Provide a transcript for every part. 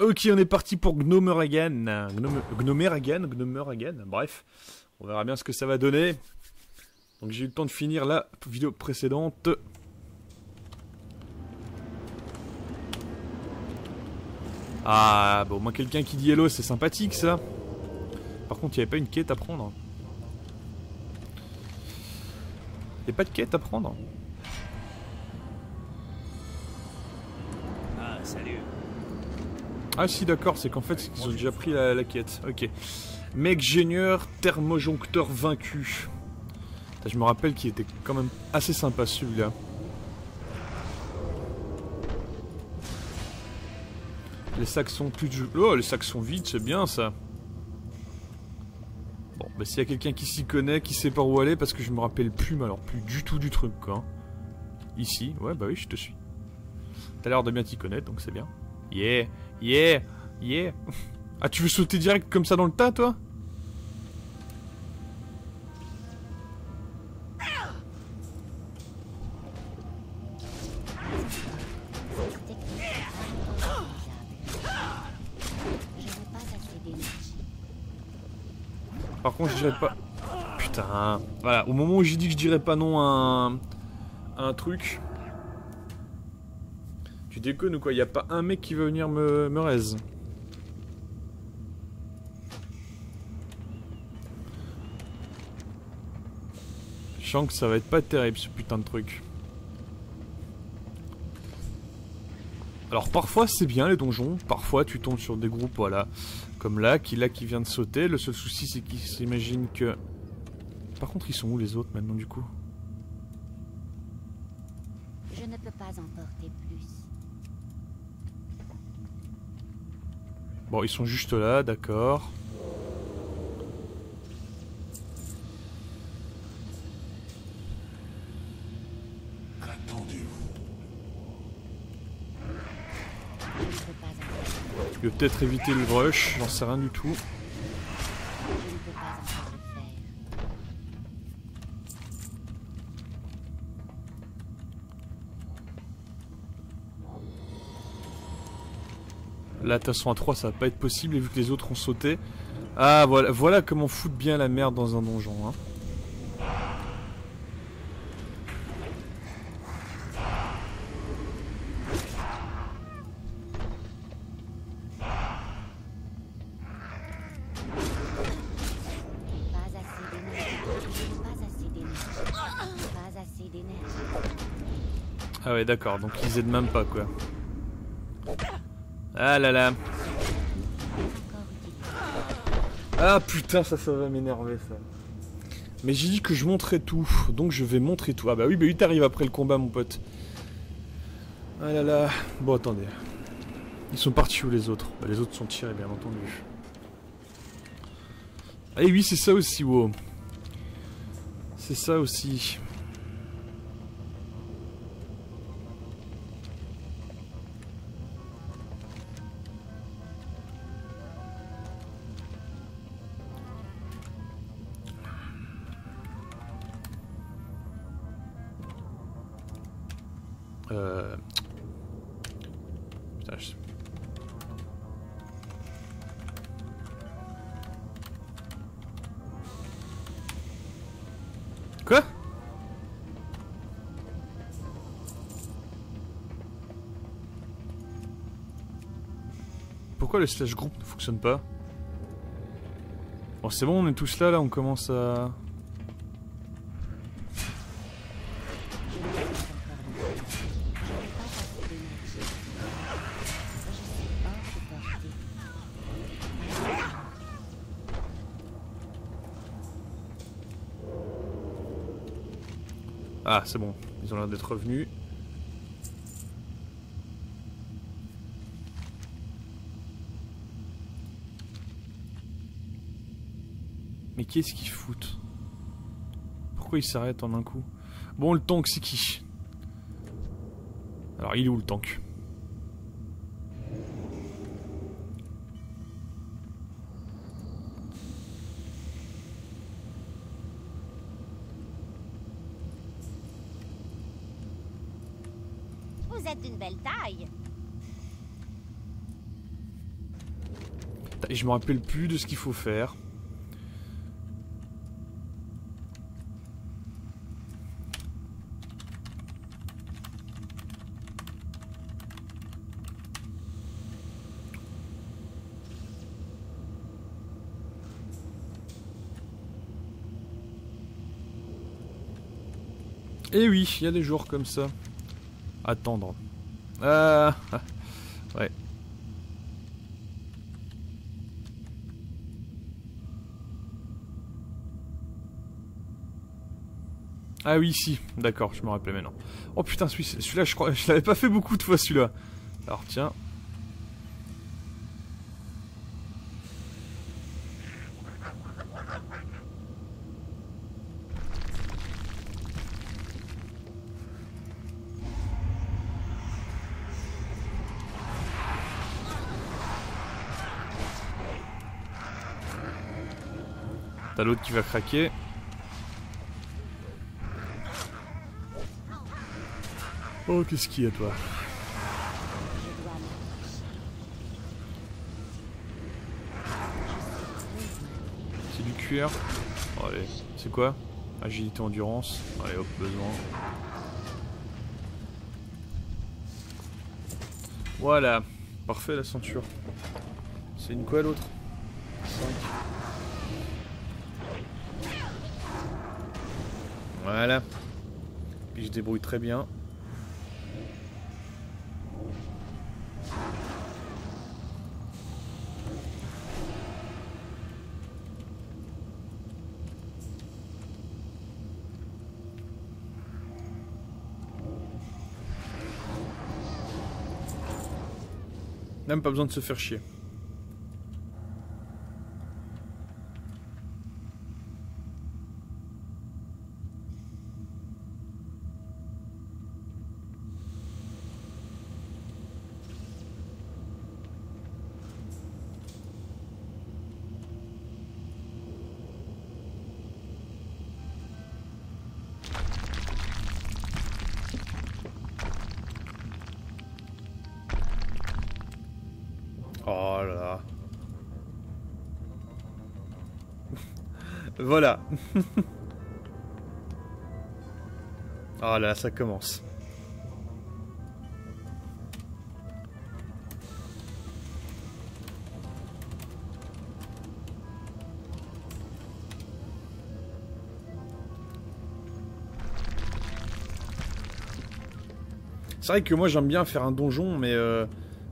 Ok, on est parti pour Gnomeragan. Gnome, Gnomeragan, Gnomeragan, bref. On verra bien ce que ça va donner. Donc j'ai eu le temps de finir la vidéo précédente. Ah, bon, au moins quelqu'un qui dit hello, c'est sympathique ça. Par contre, il n'y avait pas une quête à prendre. Il n'y a pas de quête à prendre. Ah, salut. Ah si d'accord, c'est qu'en fait ils ont déjà pris la, la quête. Ok. Mec génieur, thermojoncteur vaincu. Je me rappelle qu'il était quand même assez sympa celui-là. Les sacs sont plus... Oh, les sacs sont vides, c'est bien ça. Bon, bah s'il y a quelqu'un qui s'y connaît, qui sait par où aller, parce que je me rappelle plus, mais alors plus du tout du truc, quoi. Ici, ouais, bah oui, je te suis. T'as l'air de bien t'y connaître, donc c'est bien. Yeah, yeah, yeah. Ah, tu veux sauter direct comme ça dans le tas, toi? Par contre, je dirais pas. Putain. Voilà, au moment où j'ai dit que je dirais pas non à un, à un truc. Tu ou quoi Y a pas un mec qui veut venir me, me raise. Je sens que ça va être pas terrible ce putain de truc. Alors parfois c'est bien les donjons, parfois tu tombes sur des groupes, voilà, comme là, qui là qui vient de sauter. Le seul souci c'est qu'ils s'imaginent que... Par contre ils sont où les autres maintenant du coup? Je ne peux pas emporter plus. Bon ils sont juste là, d'accord. Je vais peut-être éviter le rush, j'en sais rien du tout. Là, de toute façon, à 3, ça va pas être possible, et vu que les autres ont sauté. Ah, voilà, voilà comment foutre bien la merde dans un donjon. Hein. Ah ouais, d'accord, donc ils aident même pas, quoi. Ah là là. Ah putain, ça, ça va m'énerver, ça. Mais j'ai dit que je montrais tout, donc je vais montrer tout. Ah bah oui, bah oui, t'arrives après le combat, mon pote. Ah là là. Bon, attendez. Ils sont partis où les autres? Bah les autres sont tirés, bien entendu. Ah oui, c'est ça aussi, wow. C'est ça aussi. Pourquoi le slash group ne fonctionne pas Bon c'est bon, on est tous là, là, on commence à... Ah, c'est bon, ils ont l'air d'être revenus. Qu'est-ce qu'ils foutent Pourquoi ils s'arrêtent en un coup? Bon, le tank, c'est qui? Alors, il est où le tank? Vous êtes d'une belle taille. Je me rappelle plus de ce qu'il faut faire. Et Eh oui, il y a des jours comme ça. Attendre. Ah, ouais. Ah oui, si, d'accord, je me rappelle maintenant. Oh putain, celui- celui-là, je crois, je l'avais pas fait beaucoup de fois celui-là. Alors tiens. T'as l'autre qui va craquer. Oh, qu'est-ce qu'il y a, toi. C'est du cuir. Oh, allez, c'est quoi Agilité, endurance. Allez, hop, besoin. Voilà. Parfait, la ceinture. C'est une quoi, l'autre Je débrouille très bien. Même pas besoin de se faire chier. Voilà. oh là, ça commence. C'est vrai que moi j'aime bien faire un donjon, mais euh,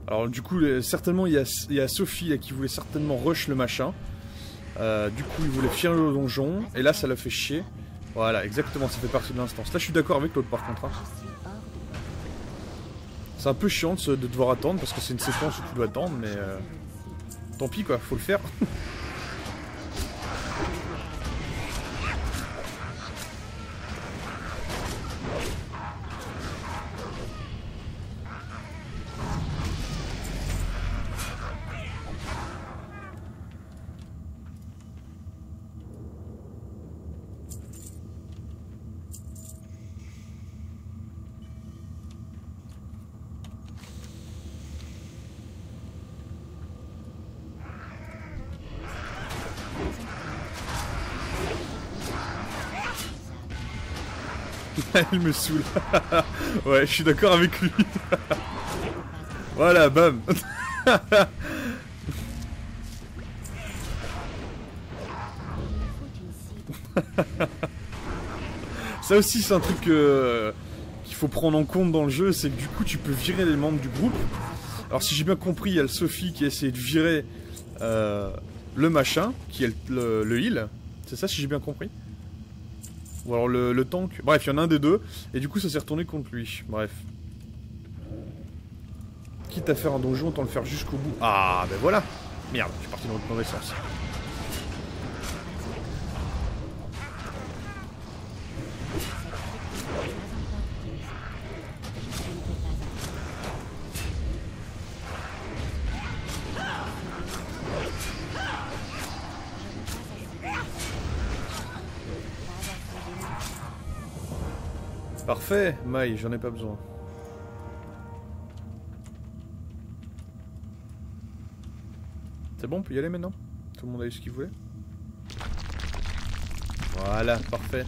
alors du coup, le- certainement, il y, a, y a Sophie là, qui voulait certainement rush le machin. Euh, du coup, il voulait finir le donjon, et là, ça l'a fait chier. Voilà, exactement, ça fait partie de l'instance. Là, je suis d'accord avec l'autre par contre. hein. C'est un peu chiant de devoir attendre, parce que c'est une séquence où tu dois attendre, mais euh, tant pis quoi, faut le faire. Il me saoule. ouais, je suis d'accord avec lui. voilà, bam. Ça aussi, c'est un truc euh, qu'il faut prendre en compte dans le jeu, c'est que du coup, tu peux virer les membres du groupe. Alors, si j'ai bien compris, il y a le Sophie qui a essayé de virer euh, le machin, qui est le, le, le heal. C'est ça, si j'ai bien compris? Ou alors le, le tank. Bref, il y en a un des deux, et du coup, ça s'est retourné contre lui. Bref. Quitte à faire un donjon, autant le faire jusqu'au bout. Ah, ben voilà Merde, je suis parti dans le mauvais sens. Parfait, Maï, j'en ai pas besoin. C'est bon, on peut y aller maintenant? Tout le monde a eu ce qu'il voulait? Voilà, parfait.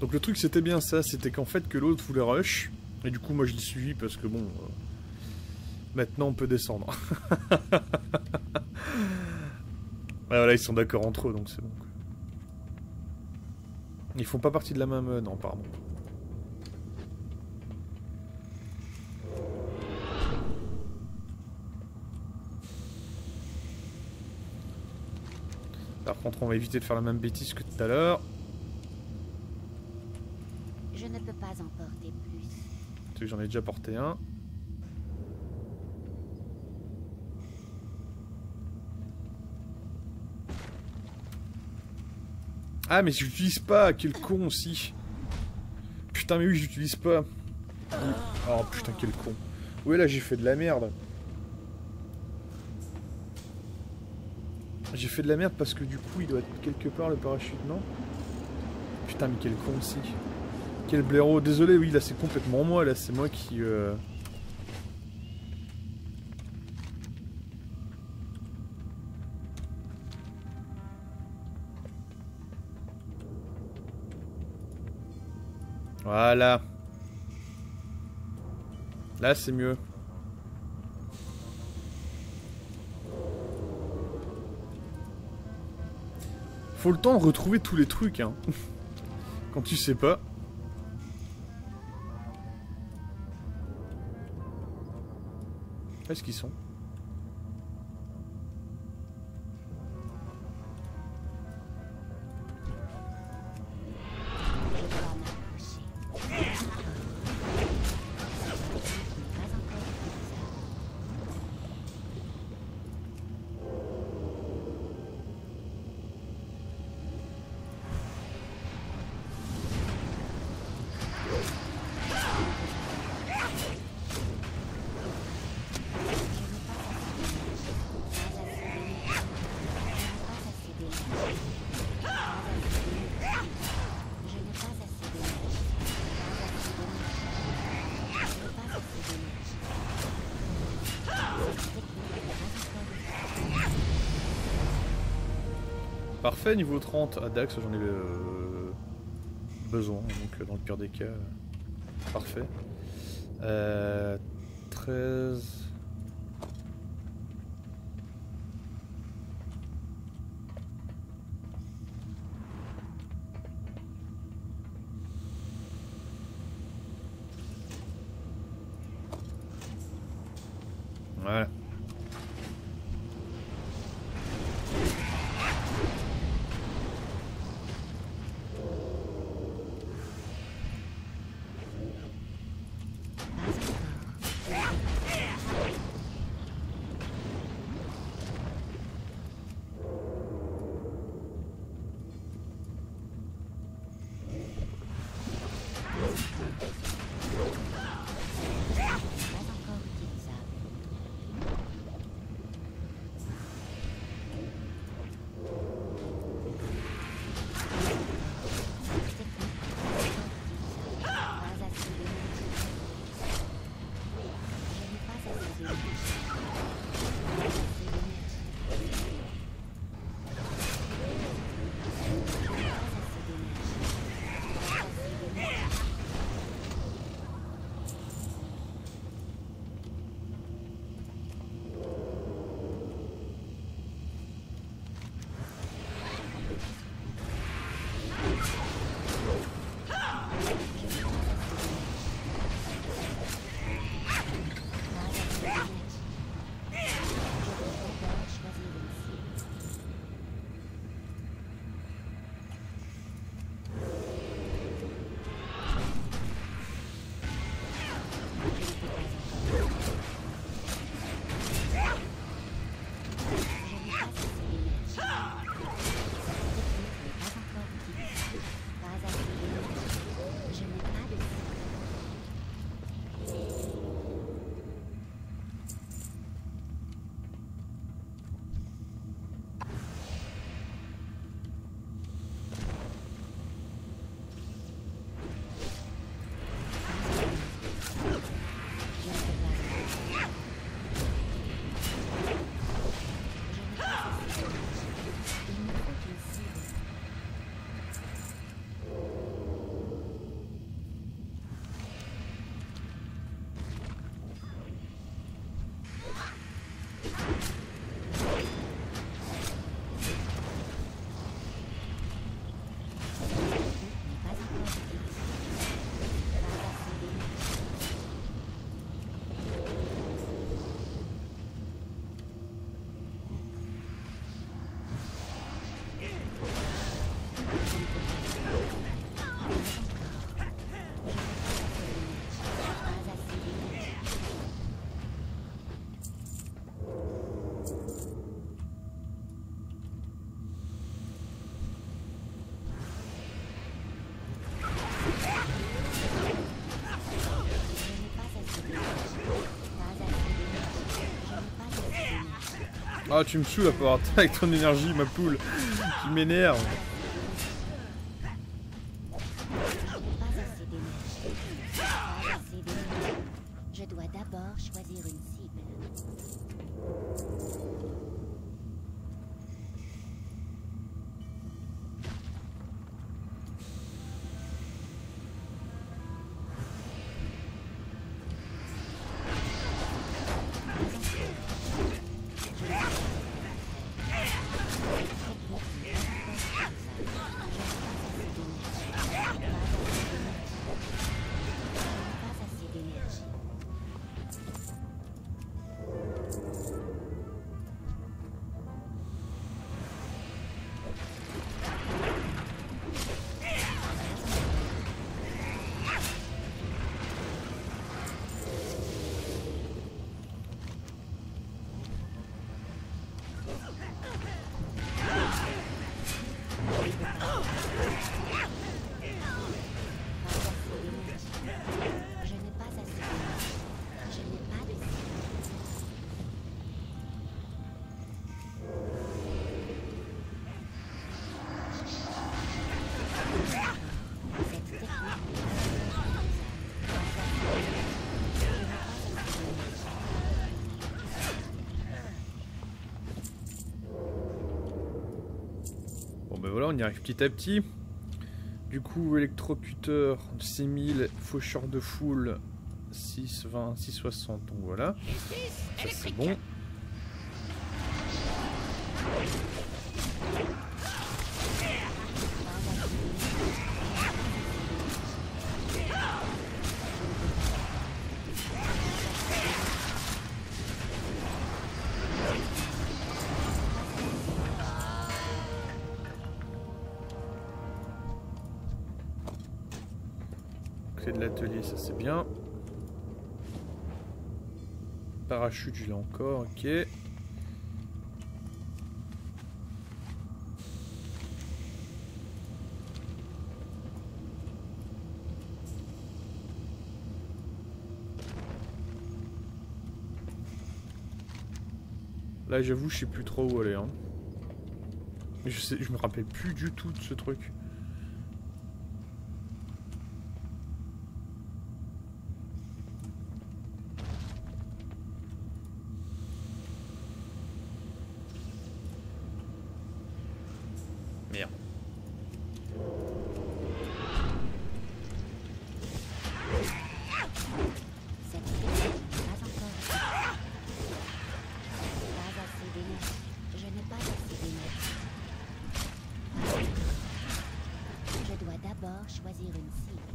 Donc le truc c'était bien ça, c'était qu'en fait que l'autre voulait rush. Et du coup moi je l'ai suivi parce que bon... euh, maintenant on peut descendre. ouais voilà, ils sont d'accord entre eux donc c'est bon. Ils font pas partie de la même... euh, non, pardon. Par contre, on va éviter de faire la même bêtise que tout à l'heure. Je ne peux pas en porter plus. Tu sais que j'en ai déjà porté un. Ah mais j'utilise pas, quel con aussi. Putain mais oui j'utilise pas. Oh putain quel con. Oui là j'ai fait de la merde. J'ai fait de la merde parce que du coup il doit être quelque part le parachute, non? Putain mais quel con aussi. Quel blaireau. Désolé oui là c'est complètement moi là, c'est moi qui... euh, Voilà. Là, c'est mieux. Faut le temps retrouver tous les trucs, hein. Quand tu sais pas. Où est-ce qu'ils sont? Parfait, niveau 30. À Dax, j'en ai euh, besoin, donc euh, dans le pire des cas. euh, Parfait. Euh, 13. Voilà. Ah, tu me saoules à part avec ton énergie, ma poule. Tu m'énerves. Voilà, on y arrive petit à petit. Du coup, électrocuteur 6000, faucheur de foule 6, 20, 660. Donc voilà. C'est bon. Parachute, je l'ai encore, ok. Là, j'avoue, je sais plus trop où aller. Hein. Je, sais, je me rappelle plus du tout de ce truc. Merde. Cette technique n'est pas encore. Pas assez d'énergie. Je n'ai pas assez d'énergie. Je dois d'abord choisir une cible.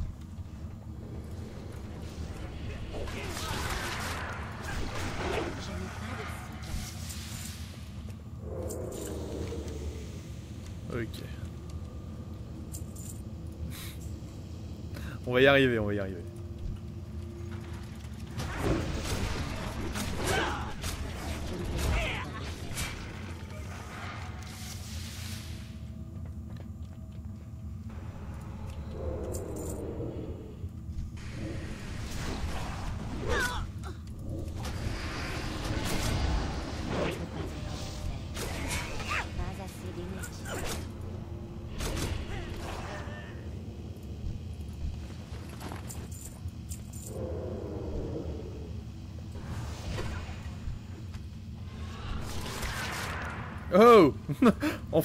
Je n'ai pas de cible. Ok. On va y arriver, on va y arriver.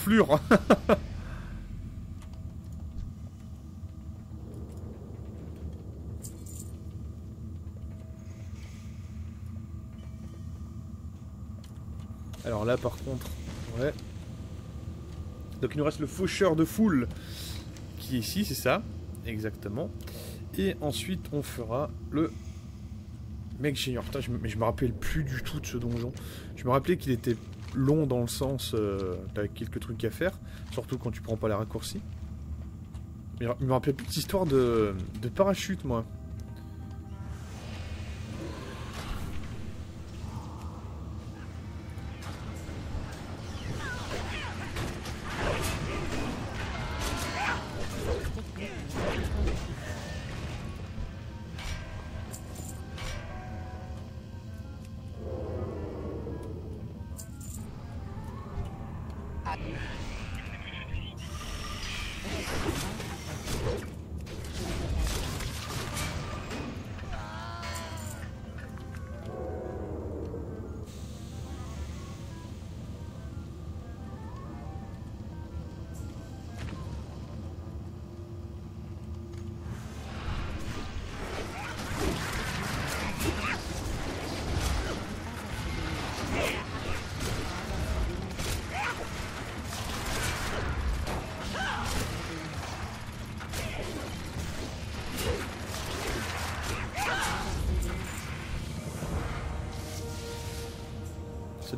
Alors là par contre, ouais. Donc il nous reste le faucheur de foule qui est ici, c'est ça Exactement. Et ensuite on fera le mec génial. Putain, mais je me rappelle plus du tout de ce donjon. Je me rappelais qu'il était long dans le sens euh, t'as quelques trucs à faire, surtout quand tu prends pas les raccourcis. Il me rappelait plus cette histoire de parachute moi.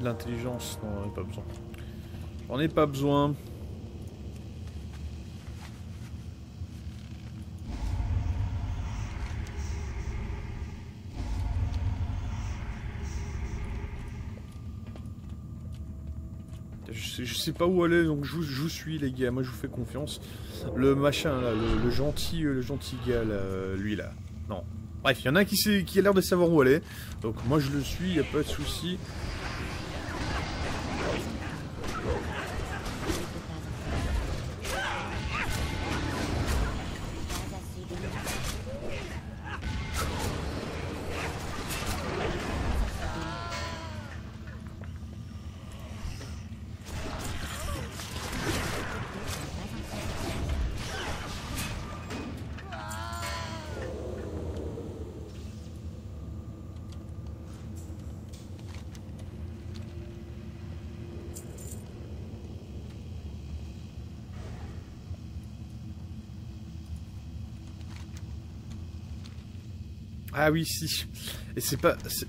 De l'intelligence. Non, j'en pas besoin. J'en ai pas besoin. Je sais, pas où aller, donc je, vous- suis les gars, moi je vous fais confiance. Le machin là, le, gentil, euh, le gentil gars là, lui là. Non. Bref, il y en a qui, sait, qui a l'air de savoir où aller. Donc moi je le suis, y a pas de souci. Ah oui, si. Et c'est pas. Parce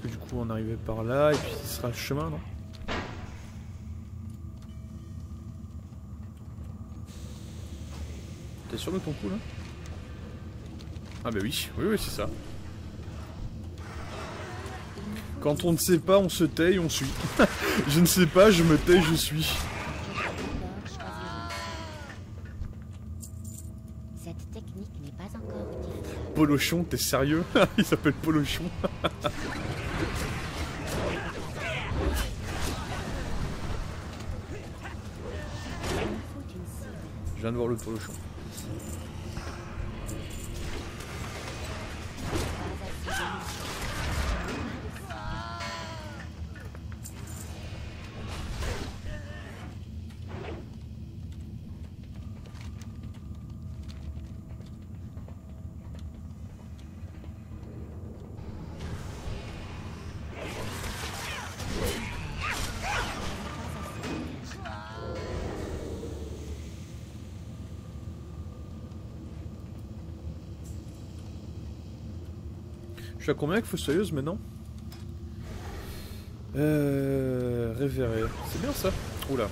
que du coup on arrivait par là et puis ce sera le chemin, non? T'es sûr de ton coup là? Ah bah oui, oui oui c'est ça. Quand on ne sait pas, on se tait on suit. je ne sais pas, je me tais, je suis. Je dois d'abord choisir une cible. Cette technique n'est pas encore utilisable. Polochon, t'es sérieux Il s'appelle Polochon. Je viens de voir le Polochon. Je suis à combien avec Fossoyeuse maintenant Euh. Révéré. C'est bien ça Oula.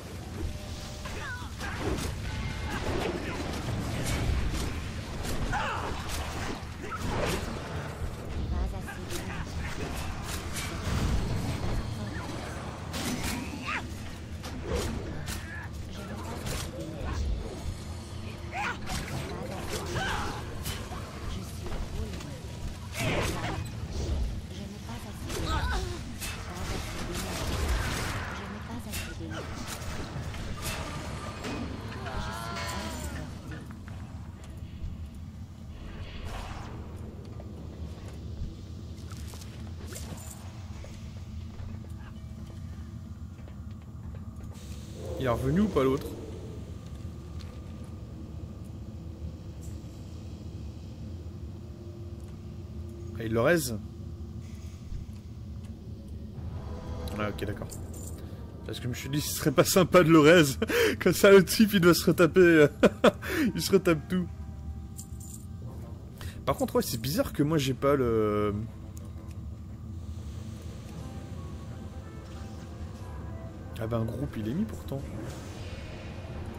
Revenu ou pas l'autre Ah, il le raise Ah ok d'accord. Parce que je me suis dit ce serait pas sympa de le. Comme ça le type il doit se retaper. il se retape tout. Par contre ouais c'est bizarre que moi j'ai pas le... Ah bah un groupe il est mis pourtant.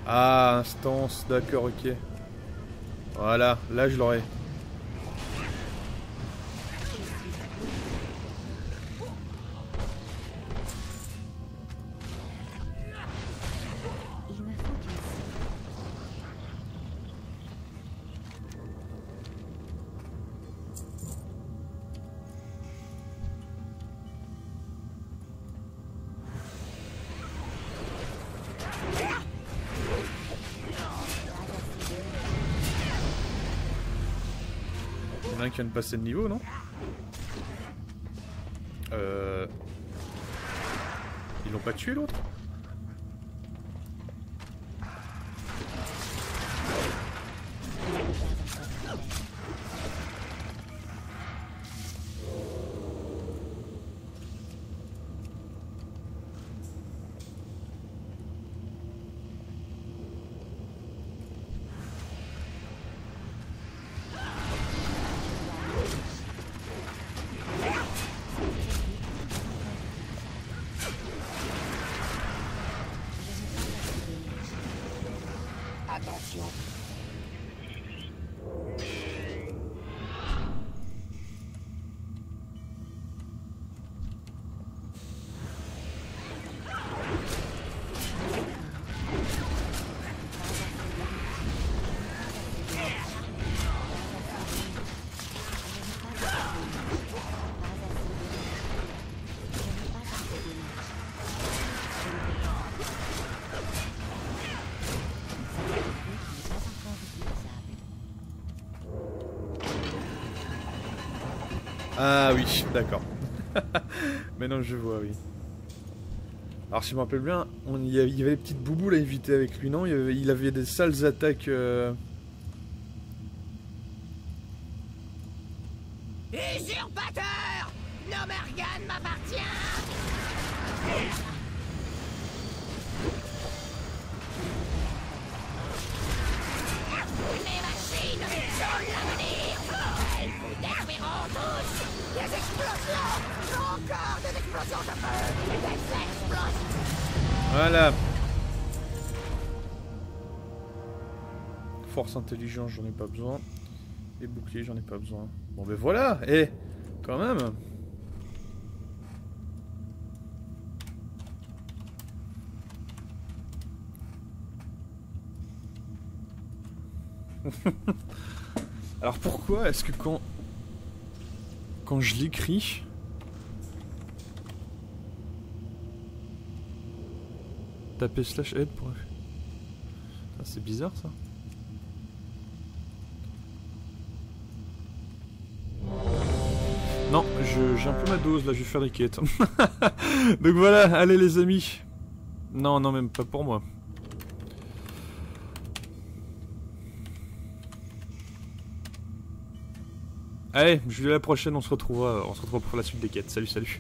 Ah, instance, d'accord, ok. Voilà, là je l'aurai. En a qui vient de passer le niveau, non Euh... Ils l'ont pas tué l'autre? Ah oui, d'accord. Maintenant je vois, oui. Alors si je me rappelle bien, il y avait les petites boubous là invitées avec lui, non? Il avait, il avait des sales attaques. euh, Force intelligence, j'en ai pas besoin. Et bouclier, j'en ai pas besoin. Bon ben voilà, et quand même. Alors pourquoi est-ce que quand quand je l'écris taper slash aide pour Ah, c'est bizarre ça. Non, j'ai un peu ma dose là, je vais faire des quêtes. Donc voilà, allez les amis. Non, non, même pas pour moi. Allez, je vous dis à la prochaine, on se retrouvera, on se retrouvera pour la suite des quêtes. Salut, salut.